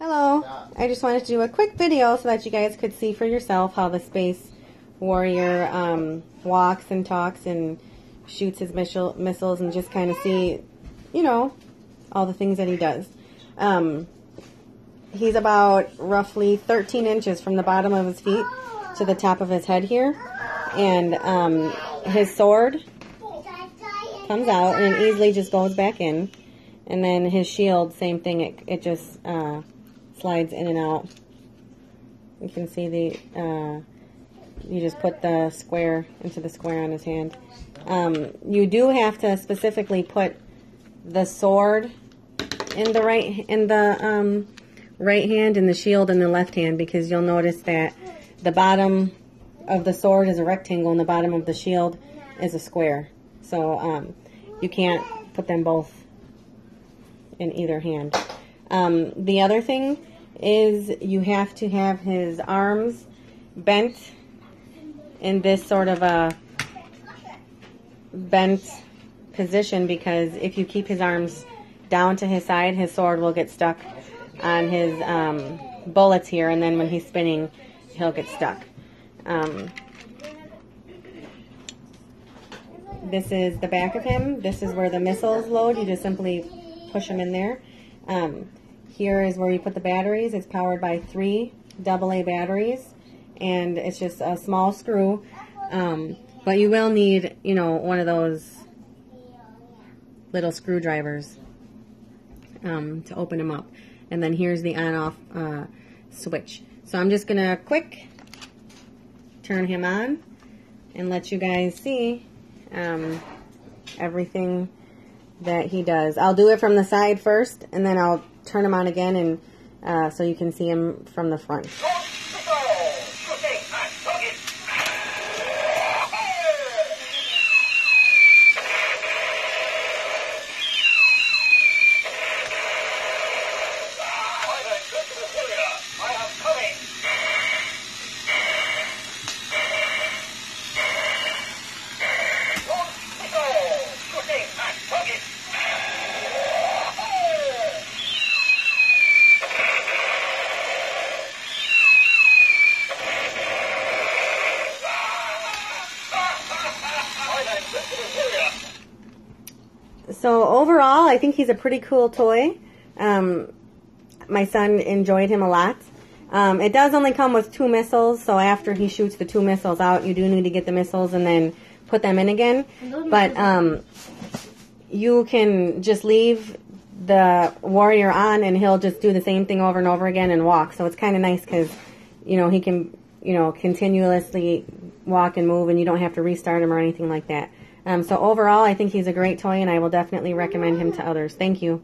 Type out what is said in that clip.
Hello. I just wanted to do a quick video so that you guys could see for yourself how the Space Warrior um, walks and talks and shoots his missile, missiles and just kind of see, you know, all the things that he does. Um, he's about roughly 13 inches from the bottom of his feet to the top of his head here. And um, his sword comes out and easily just goes back in. And then his shield, same thing, it, it just uh, slides in and out. You can see the, uh, you just put the square into the square on his hand. Um, you do have to specifically put the sword in the right, in the um, right hand and the shield in the left hand because you'll notice that the bottom of the sword is a rectangle and the bottom of the shield is a square. So um, you can't put them both in either hand. Um, the other thing is you have to have his arms bent in this sort of a bent position because if you keep his arms down to his side, his sword will get stuck on his um, bullets here, and then when he's spinning, he'll get stuck. Um, this is the back of him. This is where the missiles load. You just simply push them in there. Um, here is where you put the batteries. It's powered by three AA batteries, and it's just a small screw. Um, but you will need, you know, one of those little screwdrivers um, to open them up. And then here's the on-off uh, switch. So I'm just going to quick turn him on and let you guys see um, everything that he does. I'll do it from the side first, and then I'll turn him on again, and uh, so you can see him from the front. So overall, I think he's a pretty cool toy. Um, my son enjoyed him a lot. Um, it does only come with two missiles, so after he shoots the two missiles out, you do need to get the missiles and then put them in again. But um, you can just leave the warrior on, and he'll just do the same thing over and over again and walk. So it's kind of nice because, you know, he can, you know, continuously walk and move, and you don't have to restart him or anything like that. Um, so overall, I think he's a great toy, and I will definitely recommend him to others. Thank you.